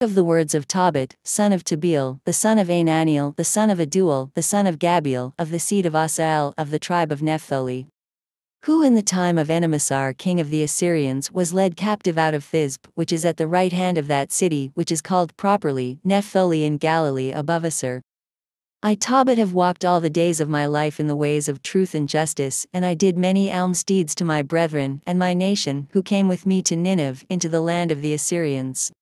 of the words of Tobit, son of Tabiel, the son of Ananiel, the son of Aduel, the son of Gabiel, of the seed of Asael, of the tribe of Naphtali. Who in the time of Enemessar king of the Assyrians was led captive out of Thisbe, which is at the right hand of that city, which is called properly Naphtali in Galilee above Assur. I Tobit have walked all the days of my life in the ways of truth and justice, and I did many alms deeds to my brethren and my nation who came with me to Nineveh into the land of the Assyrians.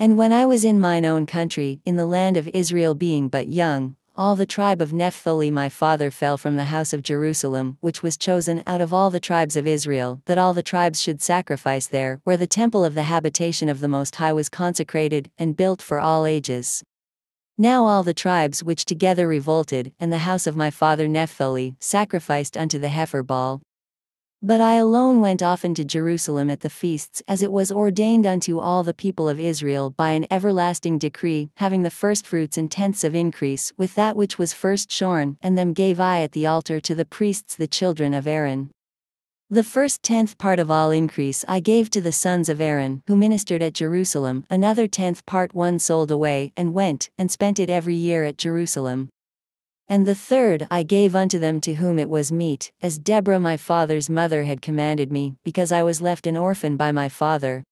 And when I was in mine own country, in the land of Israel being but young, all the tribe of Naphtali my father fell from the house of Jerusalem, which was chosen out of all the tribes of Israel, that all the tribes should sacrifice there, where the temple of the habitation of the Most High was consecrated, and built for all ages. Now all the tribes which together revolted, and the house of my father Naphtali, sacrificed unto the heifer Baal, but I alone went often to Jerusalem at the feasts, as it was ordained unto all the people of Israel by an everlasting decree, having the firstfruits and tenths of increase, with that which was first shorn, and them gave I at the altar to the priests the children of Aaron. The first tenth part of all increase I gave to the sons of Aaron, who ministered at Jerusalem, another tenth part one sold away, and went, and spent it every year at Jerusalem. And the third I gave unto them to whom it was meet, as Deborah my father's mother had commanded me, because I was left an orphan by my father.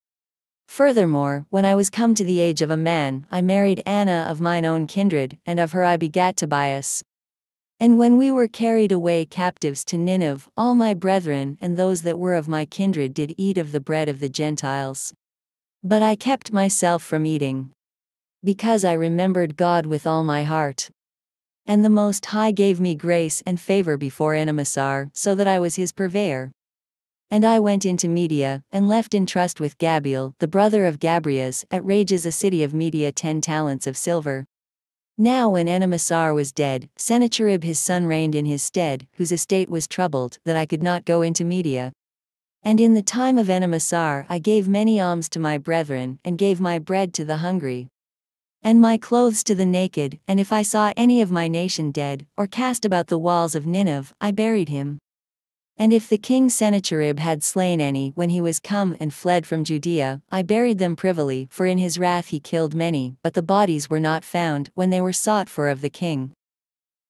Furthermore, when I was come to the age of a man, I married Anna of mine own kindred, and of her I begat Tobias. And when we were carried away captives to Nineveh, all my brethren and those that were of my kindred did eat of the bread of the Gentiles. But I kept myself from eating. Because I remembered God with all my heart. And the Most High gave me grace and favor before Enemessar, so that I was his purveyor. And I went into Media, and left in trust with Gabiel, the brother of Gabrias, at Rages a city of Media ten talents of silver. Now when Enemessar was dead, Sennacherib his son reigned in his stead, whose estate was troubled, that I could not go into Media. And in the time of Enemessar I gave many alms to my brethren, and gave my bread to the hungry and my clothes to the naked, and if I saw any of my nation dead, or cast about the walls of Nineveh, I buried him. And if the king Sennacherib had slain any when he was come and fled from Judea, I buried them privily, for in his wrath he killed many, but the bodies were not found when they were sought for of the king.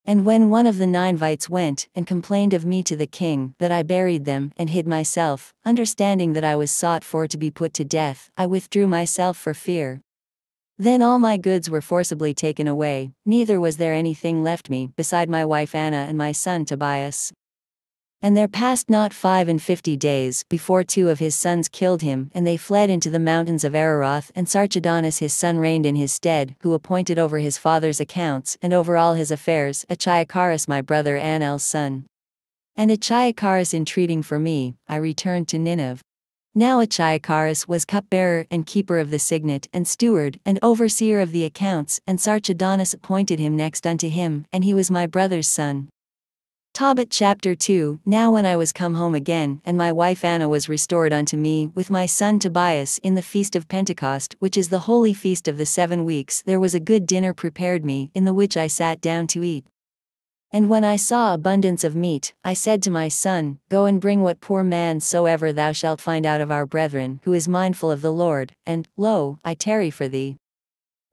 And when one of the Ninevites went and complained of me to the king, that I buried them and hid myself, understanding that I was sought for to be put to death, I withdrew myself for fear, then all my goods were forcibly taken away, neither was there anything left me, beside my wife Anna and my son Tobias. And there passed not five and fifty days, before two of his sons killed him, and they fled into the mountains of Ararath, and Sarchedon his son reigned in his stead, who appointed over his father's accounts, and over all his affairs, Achiacharus my brother Anael's son. And Achiacharus entreating for me, I returned to Nineveh. Now Achiacharus was cupbearer and keeper of the signet and steward and overseer of the accounts, and Sarchedon appointed him next unto him, and he was my brother's son. Tobit chapter 2 Now when I was come home again, and my wife Anna was restored unto me, with my son Tobias, in the feast of Pentecost, which is the holy feast of the seven weeks, there was a good dinner prepared me, in the which I sat down to eat. And when I saw abundance of meat, I said to my son, Go and bring what poor man soever thou shalt find out of our brethren, who is mindful of the Lord, and, lo, I tarry for thee.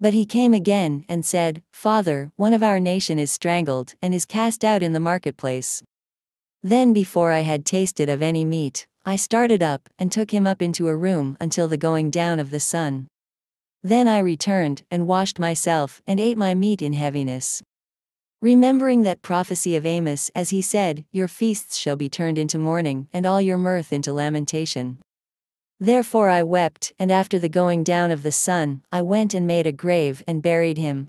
But he came again, and said, Father, one of our nation is strangled, and is cast out in the marketplace. Then before I had tasted of any meat, I started up, and took him up into a room until the going down of the sun. Then I returned, and washed myself, and ate my meat in heaviness. Remembering that prophecy of Amos, as he said, Your feasts shall be turned into mourning, and all your mirth into lamentation. Therefore I wept, and after the going down of the sun, I went and made a grave and buried him.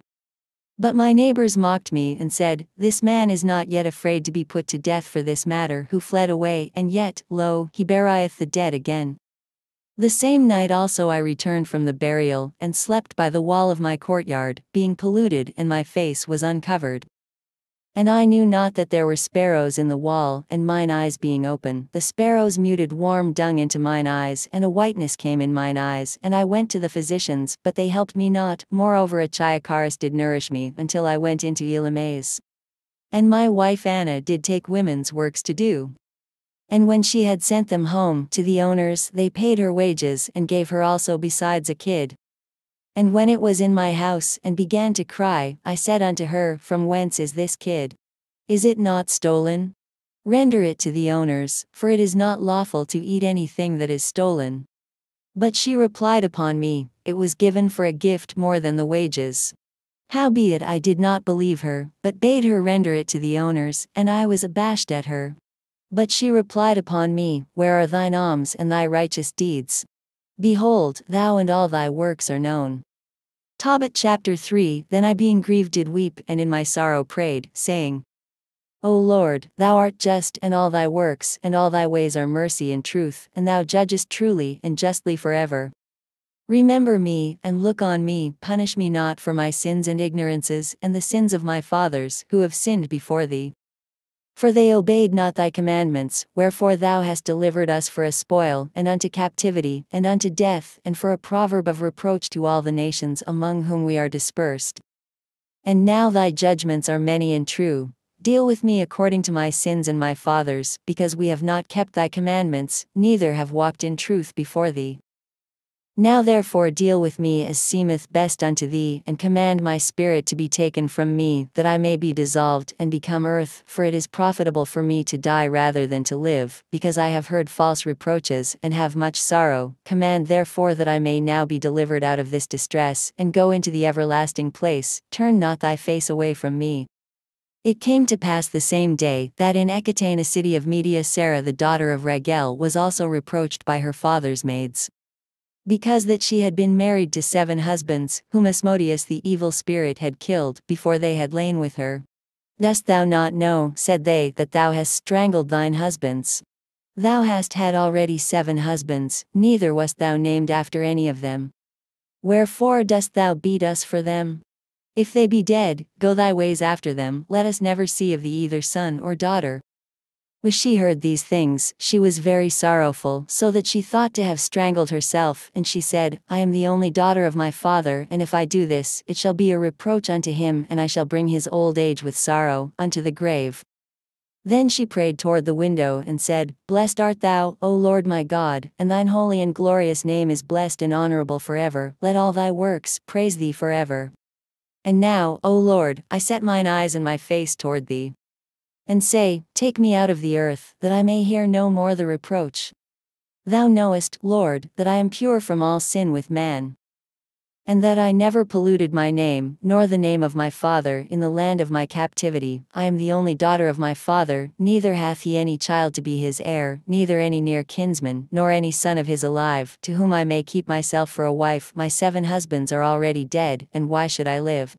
But my neighbors mocked me and said, This man is not yet afraid to be put to death for this matter, who fled away, and yet, lo, he burieth the dead again. The same night also I returned from the burial, and slept by the wall of my courtyard, being polluted, and my face was uncovered. And I knew not that there were sparrows in the wall, and mine eyes being open, the sparrows muted warm dung into mine eyes, and a whiteness came in mine eyes, and I went to the physicians, but they helped me not, moreover a Achiacharus did nourish me, until I went into Elymais. And my wife Anna did take women's works to do. And when she had sent them home to the owners, they paid her wages, and gave her also besides a kid, And when it was in my house, and began to cry, I said unto her, From whence is this kid? Is it not stolen? Render it to the owners, for it is not lawful to eat anything that is stolen. But she replied upon me, It was given for a gift more than the wages. Howbeit I did not believe her, but bade her render it to the owners, and I was abashed at her. But she replied upon me, Where are thine alms and thy righteous deeds? Behold, thou and all thy works are known. Tobit chapter 3 Then I being grieved did weep, and in my sorrow prayed, saying, O Lord, thou art just, and all thy works, and all thy ways are mercy and truth, and thou judgest truly and justly forever. Remember me, and look on me, punish me not for my sins and ignorances, and the sins of my fathers, who have sinned before thee. For they obeyed not thy commandments, wherefore thou hast delivered us for a spoil, and unto captivity, and unto death, and for a proverb of reproach to all the nations among whom we are dispersed. And now thy judgments are many and true. Deal with me according to my sins and my fathers, because we have not kept thy commandments, neither have walked in truth before thee. Now therefore deal with me as seemeth best unto thee, and command my spirit to be taken from me, that I may be dissolved and become earth, for it is profitable for me to die rather than to live, because I have heard false reproaches, and have much sorrow. Command therefore that I may now be delivered out of this distress, and go into the everlasting place, turn not thy face away from me. It came to pass the same day, that in Ecbatane a city of Media Sarah the daughter of Raguel was also reproached by her father's maids because that she had been married to seven husbands, whom Asmodeus the evil spirit had killed, before they had lain with her. Dost thou not know, said they, that thou hast strangled thine husbands? Thou hast had already seven husbands, neither wast thou named after any of them. Wherefore dost thou beat us for them? If they be dead, go thy ways after them, let us never see of thee either son or daughter. When she heard these things, she was very sorrowful, so that she thought to have strangled herself, and she said, I am the only daughter of my father, and if I do this, it shall be a reproach unto him, and I shall bring his old age with sorrow, unto the grave. Then she prayed toward the window, and said, Blessed art thou, O Lord my God, and thine holy and glorious name is blessed and honorable forever, let all thy works praise thee forever. And now, O Lord, I set mine eyes and my face toward thee and say, Take me out of the earth, that I may hear no more the reproach. Thou knowest, Lord, that I am pure from all sin with man. And that I never polluted my name, nor the name of my father, in the land of my captivity. I am the only daughter of my father, neither hath he any child to be his heir, neither any near kinsman, nor any son of his alive, to whom I may keep myself for a wife. My seven husbands are already dead, and why should I live?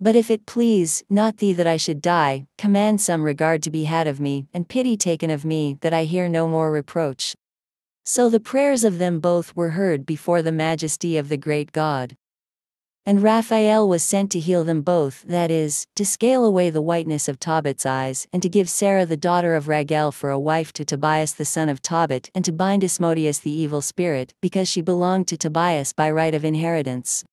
But if it please not thee that I should die, command some regard to be had of me, and pity taken of me, that I hear no more reproach. So the prayers of them both were heard before the majesty of the great God. And Raphael was sent to heal them both, that is, to scale away the whiteness of Tobit's eyes, and to give Sarah the daughter of Raguel for a wife to Tobias the son of Tobit, and to bind Asmodeus the evil spirit, because she belonged to Tobias by right of inheritance.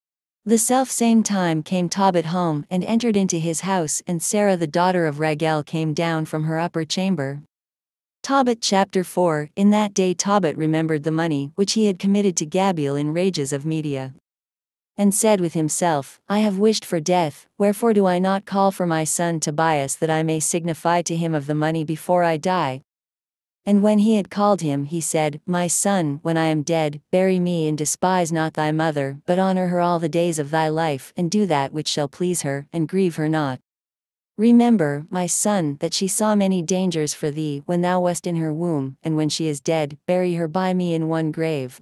The self same time came Tobit home and entered into his house, and Sarah the daughter of Raguel came down from her upper chamber. Tobit chapter 4 In that day Tobit remembered the money which he had committed to Gabiel in Rages of Media. And said with himself, I have wished for death, wherefore do I not call for my son Tobias that I may signify to him of the money before I die, and when he had called him, he said, My son, when I am dead, bury me and despise not thy mother, but honor her all the days of thy life, and do that which shall please her, and grieve her not. Remember, my son, that she saw many dangers for thee when thou wast in her womb, and when she is dead, bury her by me in one grave.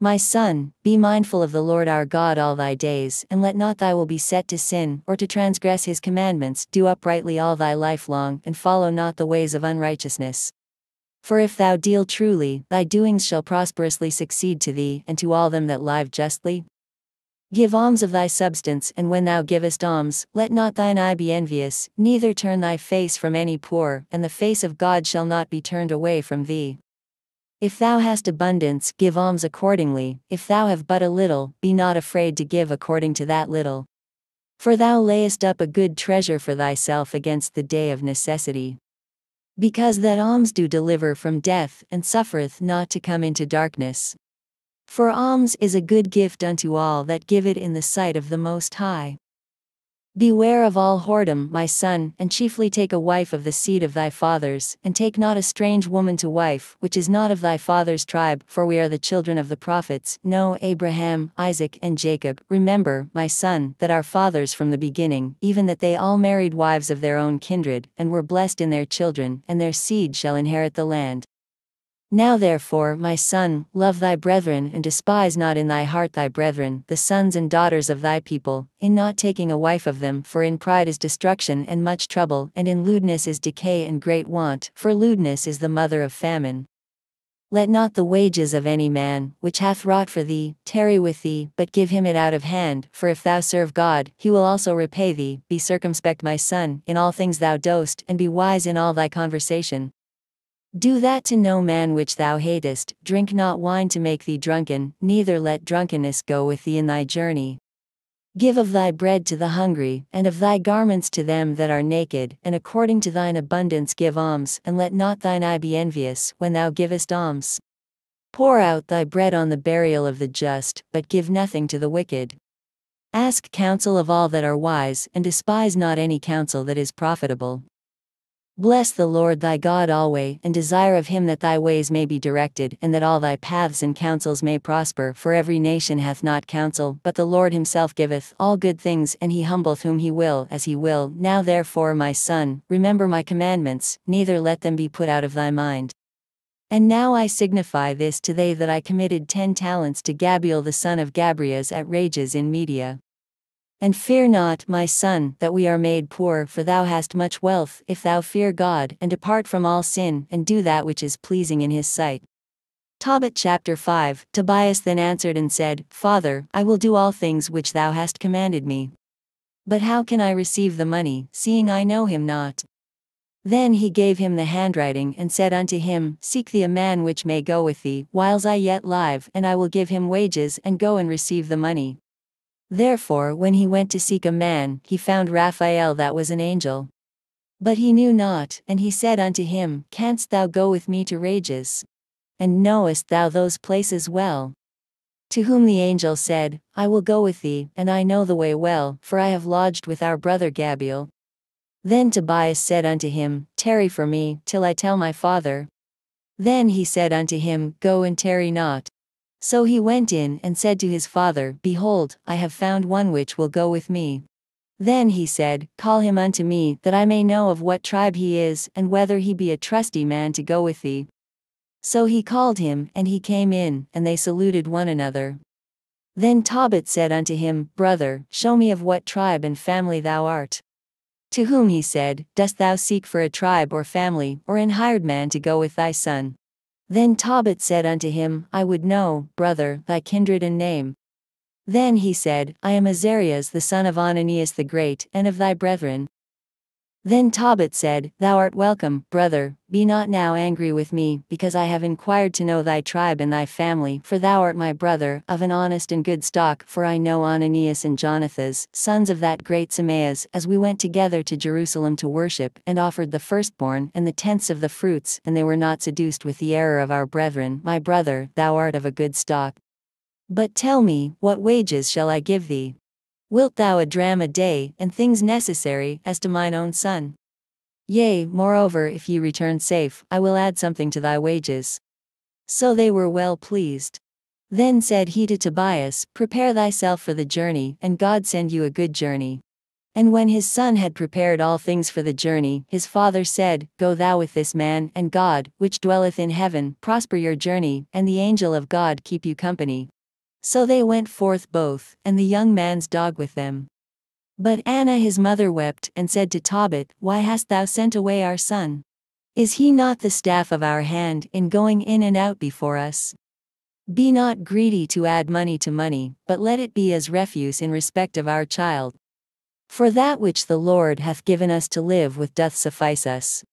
My son, be mindful of the Lord our God all thy days, and let not thy will be set to sin, or to transgress his commandments, do uprightly all thy life long, and follow not the ways of unrighteousness. For if thou deal truly, thy doings shall prosperously succeed to thee, and to all them that live justly. Give alms of thy substance, and when thou givest alms, let not thine eye be envious, neither turn thy face from any poor, and the face of God shall not be turned away from thee. If thou hast abundance, give alms accordingly, if thou have but a little, be not afraid to give according to that little. For thou layest up a good treasure for thyself against the day of necessity. Because that alms do deliver from death, and suffereth not to come into darkness. For alms is a good gift unto all that give it in the sight of the Most High. Beware of all whoredom, my son, and chiefly take a wife of the seed of thy fathers, and take not a strange woman to wife, which is not of thy father's tribe, for we are the children of the prophets, no Abraham, Isaac, and Jacob. Remember, my son, that our fathers from the beginning, even that they all married wives of their own kindred, and were blessed in their children, and their seed shall inherit the land. Now therefore, my son, love thy brethren and despise not in thy heart thy brethren, the sons and daughters of thy people, in not taking a wife of them, for in pride is destruction and much trouble, and in lewdness is decay and great want, for lewdness is the mother of famine. Let not the wages of any man, which hath wrought for thee, tarry with thee, but give him it out of hand, for if thou serve God, he will also repay thee. Be circumspect, my son, in all things thou dost, and be wise in all thy conversation. Do that to no man which thou hatest, drink not wine to make thee drunken, neither let drunkenness go with thee in thy journey. Give of thy bread to the hungry, and of thy garments to them that are naked, and according to thine abundance give alms, and let not thine eye be envious, when thou givest alms. Pour out thy bread on the burial of the just, but give nothing to the wicked. Ask counsel of all that are wise, and despise not any counsel that is profitable. Bless the Lord thy God alway, and desire of him that thy ways may be directed, and that all thy paths and counsels may prosper. For every nation hath not counsel, but the Lord himself giveth all good things, and he humbleth whom he will, as he will. Now therefore, my son, remember my commandments, neither let them be put out of thy mind. And now I signify this to thee that I committed ten talents to Gabiel the son of Gabrias at Rages in Media. And fear not, my son, that we are made poor, for thou hast much wealth, if thou fear God, and depart from all sin, and do that which is pleasing in his sight. Tobit chapter 5 Tobias then answered and said, Father, I will do all things which thou hast commanded me. But how can I receive the money, seeing I know him not? Then he gave him the handwriting and said unto him, Seek thee a man which may go with thee, whiles I yet live, and I will give him wages, and go and receive the money. Therefore, when he went to seek a man, he found Raphael that was an angel. But he knew not, and he said unto him, Canst thou go with me to Rages? And knowest thou those places well? To whom the angel said, I will go with thee, and I know the way well, for I have lodged with our brother Gabiel. Then Tobias said unto him, Tarry for me, till I tell my father. Then he said unto him, Go and tarry not. So he went in and said to his father, Behold, I have found one which will go with me. Then he said, Call him unto me, that I may know of what tribe he is, and whether he be a trusty man to go with thee. So he called him, and he came in, and they saluted one another. Then Tobit said unto him, Brother, show me of what tribe and family thou art. To whom he said, Dost thou seek for a tribe or family, or an hired man to go with thy son? Then Tobit said unto him, I would know, brother, thy kindred and name. Then he said, I am Azarias the son of Ananias the Great, and of thy brethren. Then Tobit said, Thou art welcome, brother, be not now angry with me, because I have inquired to know thy tribe and thy family, for thou art my brother, of an honest and good stock, for I know Ananias and Jonathas, sons of that great Sameas, as we went together to Jerusalem to worship, and offered the firstborn, and the tenths of the fruits, and they were not seduced with the error of our brethren. My brother, thou art of a good stock. But tell me, what wages shall I give thee? Wilt thou a dram a day, and things necessary, as to mine own son? Yea, moreover, if ye return safe, I will add something to thy wages. So they were well pleased. Then said he to Tobias, Prepare thyself for the journey, and God send you a good journey. And when his son had prepared all things for the journey, his father said, Go thou with this man, and God, which dwelleth in heaven, prosper your journey, and the angel of God keep you company. So they went forth both, and the young man's dog with them. But Anna his mother wept, and said to Tobit, Why hast thou sent away our son? Is he not the staff of our hand, in going in and out before us? Be not greedy to add money to money, but let it be as refuse in respect of our child. For that which the Lord hath given us to live with doth suffice us.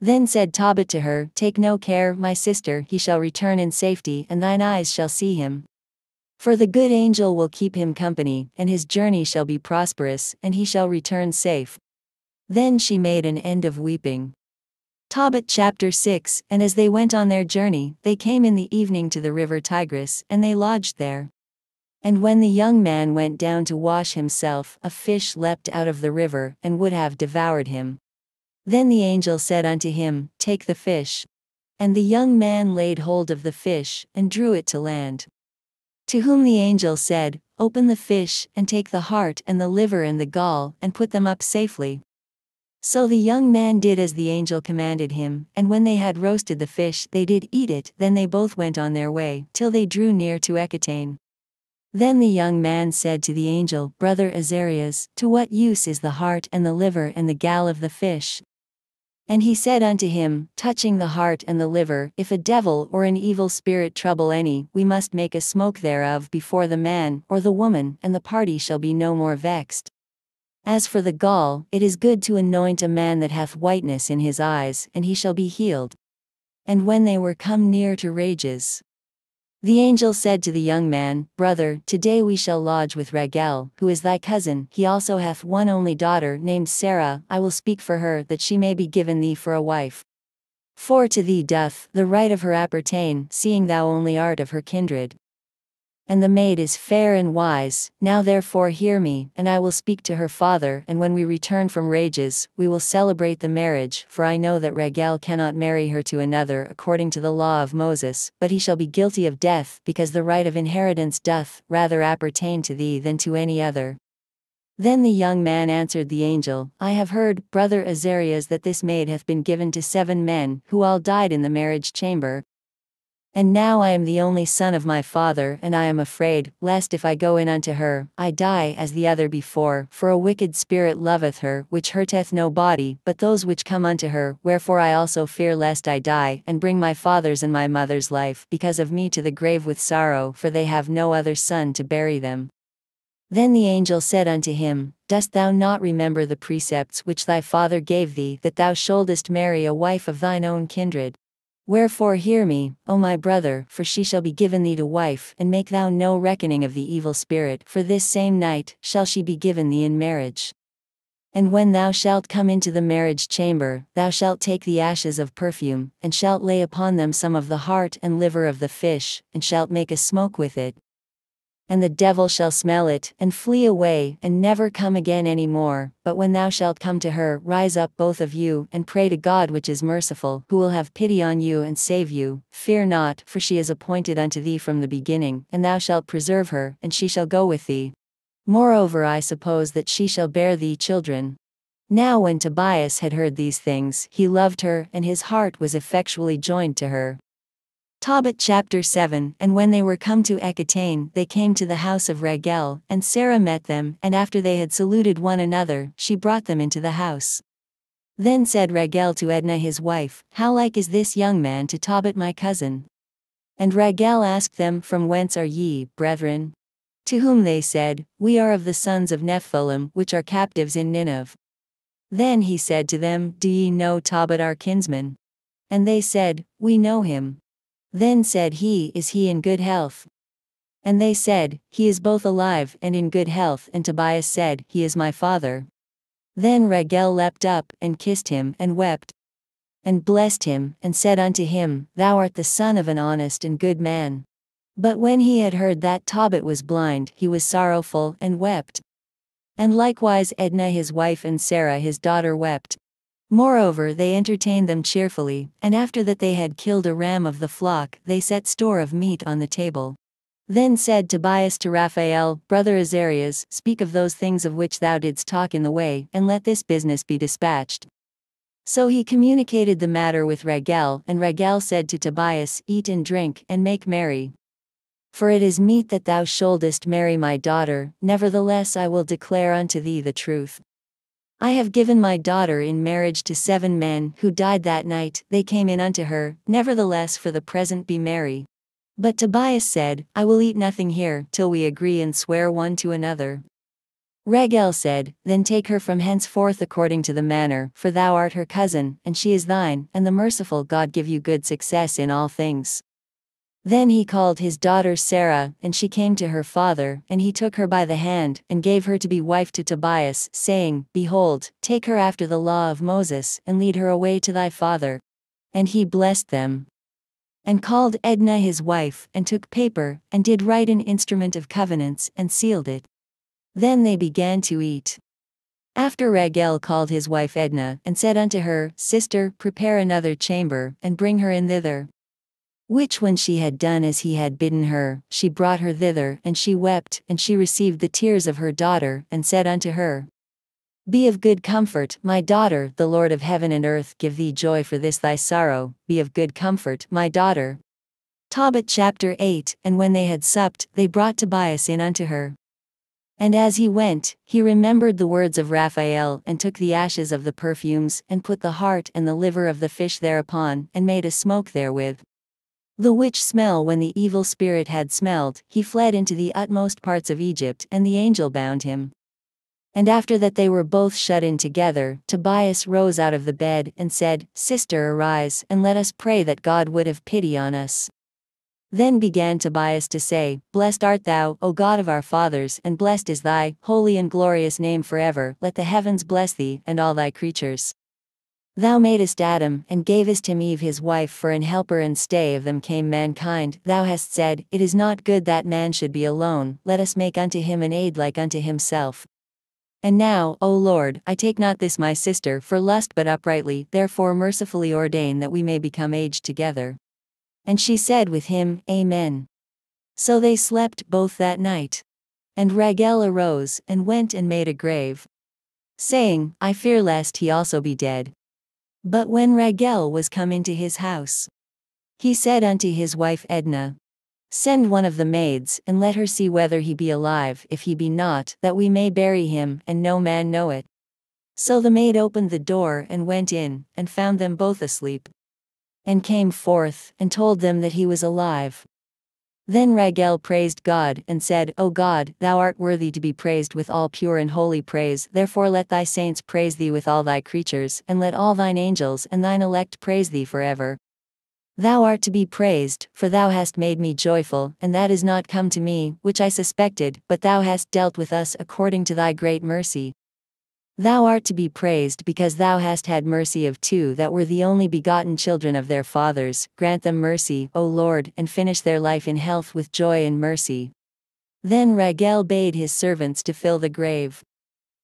Then said Tobit to her, Take no care, my sister, he shall return in safety, and thine eyes shall see him. For the good angel will keep him company, and his journey shall be prosperous, and he shall return safe. Then she made an end of weeping. Tobit chapter 6 And as they went on their journey, they came in the evening to the river Tigris, and they lodged there. And when the young man went down to wash himself, a fish leapt out of the river, and would have devoured him. Then the angel said unto him, Take the fish. And the young man laid hold of the fish, and drew it to land. To whom the angel said, Open the fish, and take the heart and the liver and the gall, and put them up safely. So the young man did as the angel commanded him, and when they had roasted the fish, they did eat it, then they both went on their way, till they drew near to Ecbatane. Then the young man said to the angel, Brother Azarias, to what use is the heart and the liver and the gall of the fish? And he said unto him, Touching the heart and the liver, if a devil or an evil spirit trouble any, we must make a smoke thereof before the man or the woman, and the party shall be no more vexed. As for the gall, it is good to anoint a man that hath whiteness in his eyes, and he shall be healed. And when they were come near to Rages, the angel said to the young man, Brother, today we shall lodge with Raguel, who is thy cousin, he also hath one only daughter named Sarah, I will speak for her, that she may be given thee for a wife. For to thee doth the right of her appertain, seeing thou only art of her kindred and the maid is fair and wise, now therefore hear me, and I will speak to her father, and when we return from Rages, we will celebrate the marriage, for I know that Raguel cannot marry her to another according to the law of Moses, but he shall be guilty of death, because the right of inheritance doth rather appertain to thee than to any other. Then the young man answered the angel, I have heard, brother Azarias, that this maid hath been given to seven men, who all died in the marriage chamber, and now I am the only son of my father, and I am afraid, lest if I go in unto her, I die as the other before, for a wicked spirit loveth her, which hurteth no body, but those which come unto her, wherefore I also fear lest I die, and bring my father's and my mother's life, because of me to the grave with sorrow, for they have no other son to bury them. Then the angel said unto him, Dost thou not remember the precepts which thy father gave thee, that thou shouldest marry a wife of thine own kindred? Wherefore hear me, O my brother, for she shall be given thee to wife, and make thou no reckoning of the evil spirit, for this same night shall she be given thee in marriage. And when thou shalt come into the marriage chamber, thou shalt take the ashes of perfume, and shalt lay upon them some of the heart and liver of the fish, and shalt make a smoke with it, and the devil shall smell it, and flee away, and never come again any more. But when thou shalt come to her, rise up both of you, and pray to God which is merciful, who will have pity on you and save you. Fear not, for she is appointed unto thee from the beginning, and thou shalt preserve her, and she shall go with thee. Moreover, I suppose that she shall bear thee children. Now, when Tobias had heard these things, he loved her, and his heart was effectually joined to her. Tobit chapter 7 And when they were come to Ecbatane, they came to the house of Raguel, and Sarah met them, and after they had saluted one another, she brought them into the house. Then said Raguel to Edna his wife, How like is this young man to Tobit my cousin? And Raguel asked them, From whence are ye, brethren? To whom they said, We are of the sons of Nephthalim, which are captives in Nineveh. Then he said to them, Do ye know Tobit our kinsman? And they said, We know him. Then said he, Is he in good health? And they said, He is both alive and in good health. And Tobias said, He is my father. Then Raguel leapt up, and kissed him, and wept. And blessed him, and said unto him, Thou art the son of an honest and good man. But when he had heard that Tobit was blind, he was sorrowful, and wept. And likewise Edna his wife and Sarah his daughter wept. Moreover, they entertained them cheerfully, and after that they had killed a ram of the flock, they set store of meat on the table. Then said Tobias to Raphael, Brother Azarias, speak of those things of which thou didst talk in the way, and let this business be dispatched. So he communicated the matter with Raguel, and Raguel said to Tobias, Eat and drink, and make merry. For it is meet that thou shouldest marry my daughter, nevertheless I will declare unto thee the truth. I have given my daughter in marriage to seven men who died that night, they came in unto her, nevertheless for the present be merry. But Tobias said, I will eat nothing here, till we agree and swear one to another. Raguel said, Then take her from henceforth according to the manner, for thou art her cousin, and she is thine, and the merciful God give you good success in all things. Then he called his daughter Sarah, and she came to her father, and he took her by the hand, and gave her to be wife to Tobias, saying, Behold, take her after the law of Moses, and lead her away to thy father. And he blessed them. And called Edna his wife, and took paper, and did write an instrument of covenants, and sealed it. Then they began to eat. After Raguel called his wife Edna, and said unto her, Sister, prepare another chamber, and bring her in thither. Which when she had done as he had bidden her, she brought her thither, and she wept, and she received the tears of her daughter, and said unto her, Be of good comfort, my daughter, the Lord of heaven and earth give thee joy for this thy sorrow, be of good comfort, my daughter. Tobit chapter 8 And when they had supped, they brought Tobias in unto her. And as he went, he remembered the words of Raphael, and took the ashes of the perfumes, and put the heart and the liver of the fish thereupon, and made a smoke therewith. The which smell when the evil spirit had smelled, he fled into the utmost parts of Egypt, and the angel bound him. And after that they were both shut in together, Tobias rose out of the bed, and said, Sister arise, and let us pray that God would have pity on us. Then began Tobias to say, Blessed art thou, O God of our fathers, and blessed is thy holy and glorious name forever, let the heavens bless thee, and all thy creatures. Thou madest Adam, and gavest him Eve his wife for an helper and stay of them came mankind. Thou hast said, It is not good that man should be alone, let us make unto him an aid like unto himself. And now, O Lord, I take not this my sister for lust but uprightly, therefore mercifully ordain that we may become aged together. And she said with him, Amen. So they slept both that night. And Raguel arose, and went and made a grave. Saying, I fear lest he also be dead. But when Raguel was come into his house, he said unto his wife Edna, Send one of the maids, and let her see whether he be alive, if he be not, that we may bury him, and no man know it. So the maid opened the door and went in, and found them both asleep. And came forth, and told them that he was alive. Then Raguel praised God, and said, O God, thou art worthy to be praised with all pure and holy praise, therefore let thy saints praise thee with all thy creatures, and let all thine angels and thine elect praise thee forever. Thou art to be praised, for thou hast made me joyful, and that is not come to me, which I suspected, but thou hast dealt with us according to thy great mercy. Thou art to be praised because thou hast had mercy of two that were the only begotten children of their fathers, grant them mercy, O Lord, and finish their life in health with joy and mercy. Then Raguel bade his servants to fill the grave.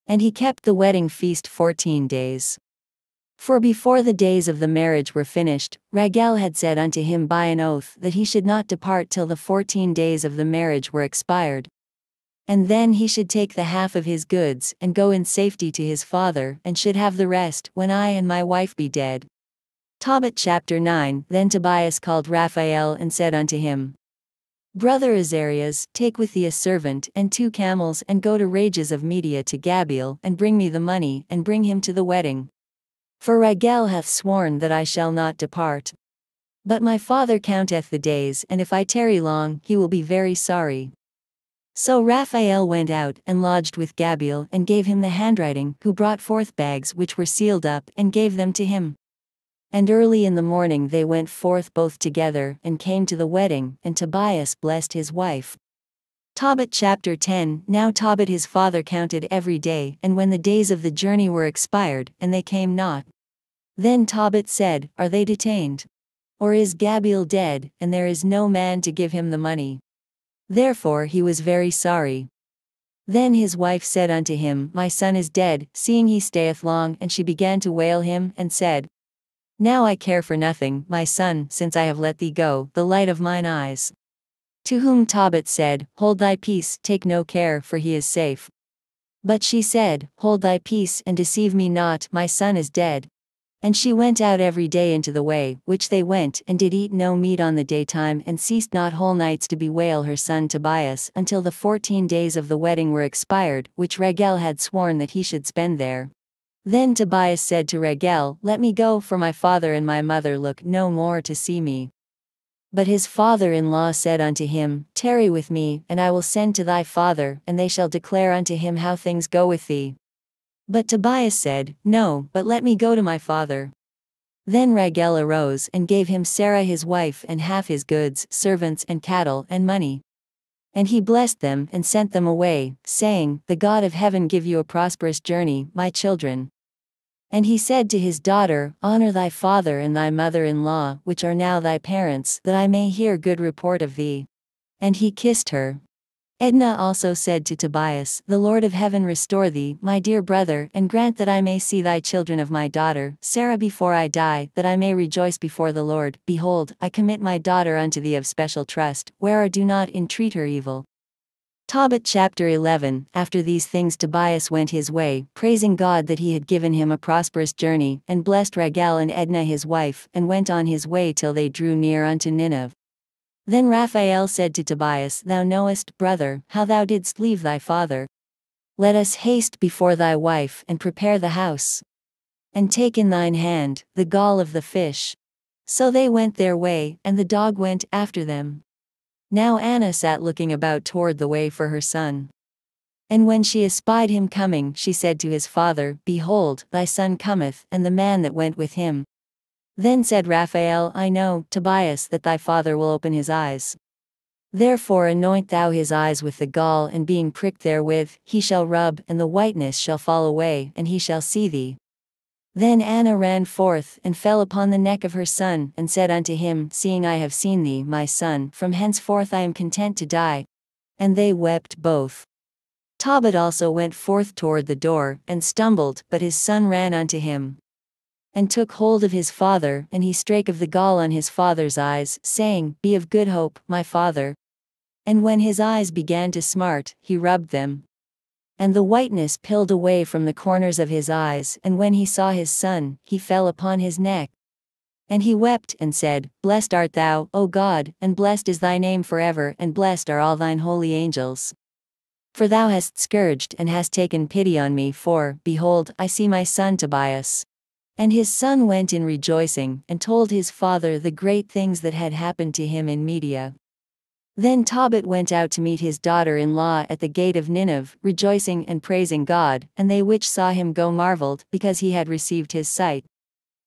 And he kept the wedding feast fourteen days. For before the days of the marriage were finished, Raguel had said unto him by an oath that he should not depart till the fourteen days of the marriage were expired. And then he should take the half of his goods, and go in safety to his father, and should have the rest, when I and my wife be dead. Tobit chapter 9 Then Tobias called Raphael and said unto him, Brother Azarias, take with thee a servant and two camels and go to Rages of Media to Gabiel, and bring me the money, and bring him to the wedding. For Raguel hath sworn that I shall not depart. But my father counteth the days, and if I tarry long, he will be very sorry. So Raphael went out and lodged with Gabiel and gave him the handwriting, who brought forth bags which were sealed up and gave them to him. And early in the morning they went forth both together and came to the wedding, and Tobias blessed his wife. Tobit chapter 10 Now Tobit his father counted every day, and when the days of the journey were expired, and they came not. Then Tobit said, Are they detained? Or is Gabiel dead, and there is no man to give him the money? Therefore he was very sorry. Then his wife said unto him, My son is dead, seeing he stayeth long, and she began to wail him, and said, Now I care for nothing, my son, since I have let thee go, the light of mine eyes. To whom Tobit said, Hold thy peace, take no care, for he is safe. But she said, Hold thy peace, and deceive me not, my son is dead. And she went out every day into the way, which they went, and did eat no meat on the daytime, and ceased not whole nights to bewail her son Tobias, until the fourteen days of the wedding were expired, which Raguel had sworn that he should spend there. Then Tobias said to Raguel, Let me go, for my father and my mother look no more to see me. But his father in law said unto him, Tarry with me, and I will send to thy father, and they shall declare unto him how things go with thee. But Tobias said, No, but let me go to my father. Then Raguel arose and gave him Sarah his wife and half his goods, servants and cattle and money. And he blessed them and sent them away, saying, The God of heaven give you a prosperous journey, my children. And he said to his daughter, Honor thy father and thy mother in law, which are now thy parents, that I may hear good report of thee. And he kissed her. Edna also said to Tobias, The Lord of heaven restore thee, my dear brother, and grant that I may see thy children of my daughter, Sarah before I die, that I may rejoice before the Lord. Behold, I commit my daughter unto thee of special trust, whereof do not entreat her evil. Tobit chapter 11 After these things Tobias went his way, praising God that he had given him a prosperous journey, and blessed Raguel and Edna his wife, and went on his way till they drew near unto Nineveh. Then Raphael said to Tobias, Thou knowest, brother, how thou didst leave thy father. Let us haste before thy wife, and prepare the house. And take in thine hand the gall of the fish. So they went their way, and the dog went after them. Now Anna sat looking about toward the way for her son. And when she espied him coming, she said to his father, Behold, thy son cometh, and the man that went with him. Then said Raphael, I know, Tobias, that thy father will open his eyes. Therefore anoint thou his eyes with the gall, and being pricked therewith, he shall rub, and the whiteness shall fall away, and he shall see thee. Then Anna ran forth, and fell upon the neck of her son, and said unto him, Seeing I have seen thee, my son, from henceforth I am content to die. And they wept both. Tobit also went forth toward the door, and stumbled, but his son ran unto him and took hold of his father, and he strake of the gall on his father's eyes, saying, Be of good hope, my father. And when his eyes began to smart, he rubbed them. And the whiteness pilled away from the corners of his eyes, and when he saw his son, he fell upon his neck. And he wept, and said, Blessed art thou, O God, and blessed is thy name forever, and blessed are all thine holy angels. For thou hast scourged and hast taken pity on me, for, behold, I see my son Tobias. And his son went in rejoicing, and told his father the great things that had happened to him in Media. Then Tobit went out to meet his daughter in law at the gate of Nineveh, rejoicing and praising God, and they which saw him go marveled, because he had received his sight.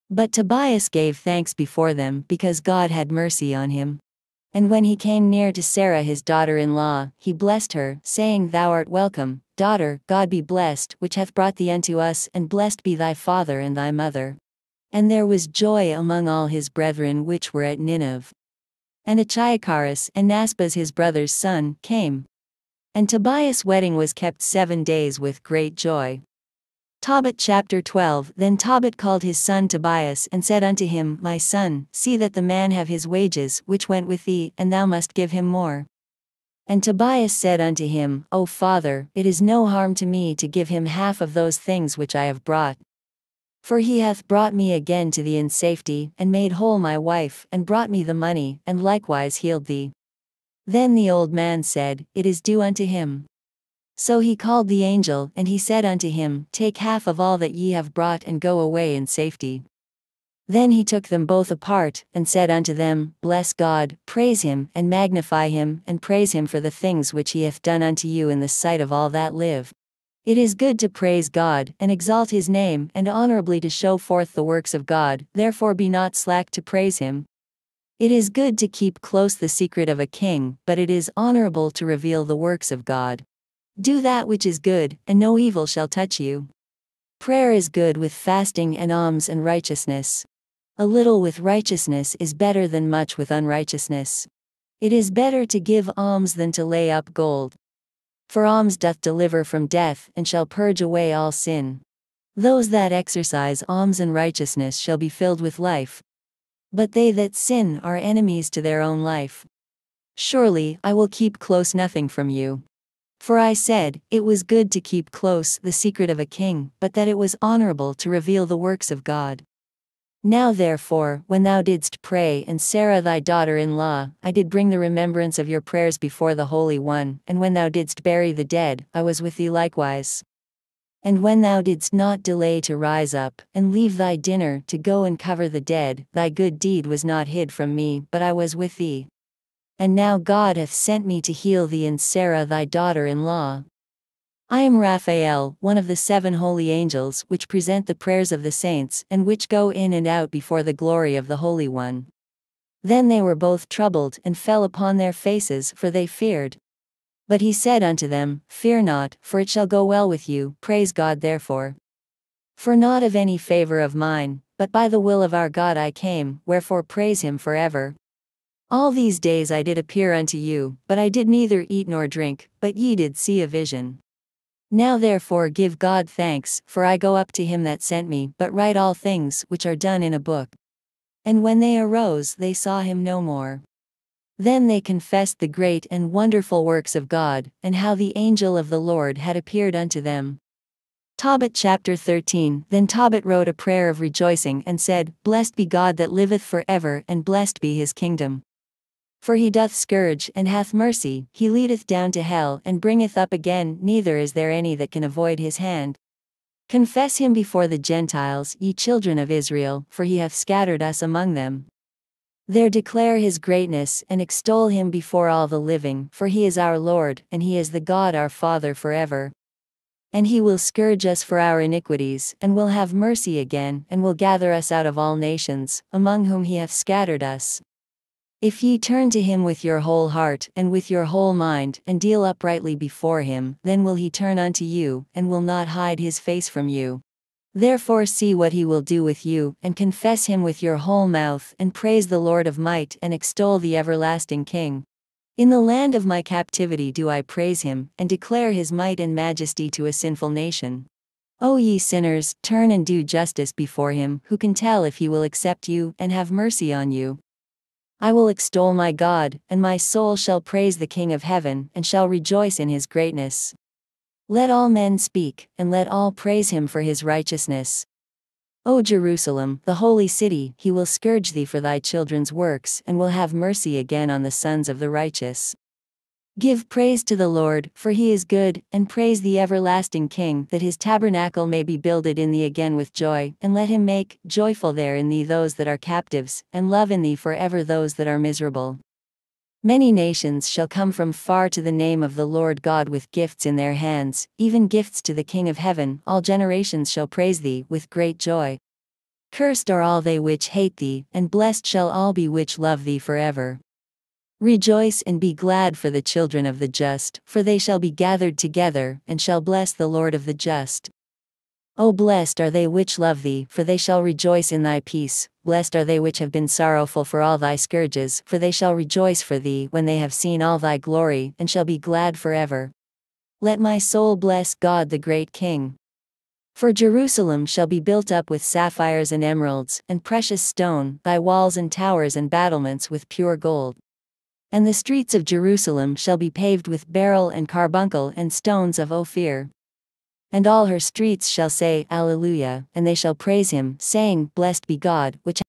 But Tobias gave thanks before them, because God had mercy on him. And when he came near to Sarah his daughter in law, he blessed her, saying, Thou art welcome, daughter, God be blessed, which hath brought thee unto us, and blessed be thy father and thy mother. And there was joy among all his brethren which were at Nineveh. And Achiacharus, and Nasbas his brother's son, came. And Tobias' wedding was kept seven days with great joy. Tobit chapter 12 Then Tobit called his son Tobias and said unto him, My son, see that the man have his wages, which went with thee, and thou must give him more. And Tobias said unto him, O father, it is no harm to me to give him half of those things which I have brought. For he hath brought me again to thee in safety, and made whole my wife, and brought me the money, and likewise healed thee. Then the old man said, It is due unto him. So he called the angel, and he said unto him, Take half of all that ye have brought and go away in safety. Then he took them both apart, and said unto them, Bless God, praise him, and magnify him, and praise him for the things which he hath done unto you in the sight of all that live. It is good to praise God, and exalt his name, and honorably to show forth the works of God, therefore be not slack to praise him. It is good to keep close the secret of a king, but it is honorable to reveal the works of God. Do that which is good, and no evil shall touch you. Prayer is good with fasting and alms and righteousness. A little with righteousness is better than much with unrighteousness. It is better to give alms than to lay up gold. For alms doth deliver from death, and shall purge away all sin. Those that exercise alms and righteousness shall be filled with life. But they that sin are enemies to their own life. Surely, I will keep close nothing from you. For I said, It was good to keep close the secret of a king, but that it was honorable to reveal the works of God. Now therefore, when thou didst pray, and Sarah thy daughter in law, I did bring the remembrance of your prayers before the Holy One, and when thou didst bury the dead, I was with thee likewise. And when thou didst not delay to rise up, and leave thy dinner to go and cover the dead, thy good deed was not hid from me, but I was with thee. And now God hath sent me to heal thee and Sarah thy daughter in law. I am Raphael, one of the seven holy angels, which present the prayers of the saints, and which go in and out before the glory of the Holy One. Then they were both troubled, and fell upon their faces, for they feared. But he said unto them, Fear not, for it shall go well with you, praise God therefore. For not of any favor of mine, but by the will of our God I came, wherefore praise him for ever. All these days I did appear unto you, but I did neither eat nor drink, but ye did see a vision. Now therefore give God thanks, for I go up to him that sent me, but write all things which are done in a book. And when they arose, they saw him no more. Then they confessed the great and wonderful works of God, and how the angel of the Lord had appeared unto them. Tobit chapter 13 Then Tobit wrote a prayer of rejoicing and said, Blessed be God that liveth for ever, and blessed be his kingdom. For he doth scourge and hath mercy, he leadeth down to hell and bringeth up again, neither is there any that can avoid his hand. Confess him before the Gentiles, ye children of Israel, for he hath scattered us among them. There declare his greatness, and extol him before all the living, for he is our Lord, and he is the God our Father forever. And he will scourge us for our iniquities, and will have mercy again, and will gather us out of all nations, among whom he hath scattered us. If ye turn to him with your whole heart, and with your whole mind, and deal uprightly before him, then will he turn unto you, and will not hide his face from you. Therefore see what he will do with you, and confess him with your whole mouth, and praise the Lord of might, and extol the everlasting King. In the land of my captivity do I praise him, and declare his might and majesty to a sinful nation. O ye sinners, turn and do justice before him, who can tell if he will accept you, and have mercy on you. I will extol my God, and my soul shall praise the King of heaven, and shall rejoice in his greatness. Let all men speak, and let all praise him for his righteousness. O Jerusalem, the holy city, he will scourge thee for thy children's works, and will have mercy again on the sons of the righteous. Give praise to the Lord, for he is good, and praise the everlasting King, that his tabernacle may be builded in thee again with joy, and let him make joyful there in thee those that are captives, and love in thee for ever those that are miserable. Many nations shall come from far to the name of the Lord God with gifts in their hands, even gifts to the King of heaven, all generations shall praise thee with great joy. Cursed are all they which hate thee, and blessed shall all be which love thee forever. Rejoice and be glad for the children of the just, for they shall be gathered together, and shall bless the Lord of the just. O blessed are they which love thee, for they shall rejoice in thy peace. Blessed are they which have been sorrowful for all thy scourges, for they shall rejoice for thee when they have seen all thy glory, and shall be glad forever. Let my soul bless God the great King. For Jerusalem shall be built up with sapphires and emeralds, and precious stone, thy walls and towers and battlements with pure gold. And the streets of Jerusalem shall be paved with beryl and carbuncle and stones of Ophir. And all her streets shall say, Alleluia, and they shall praise him, saying, Blessed be God, which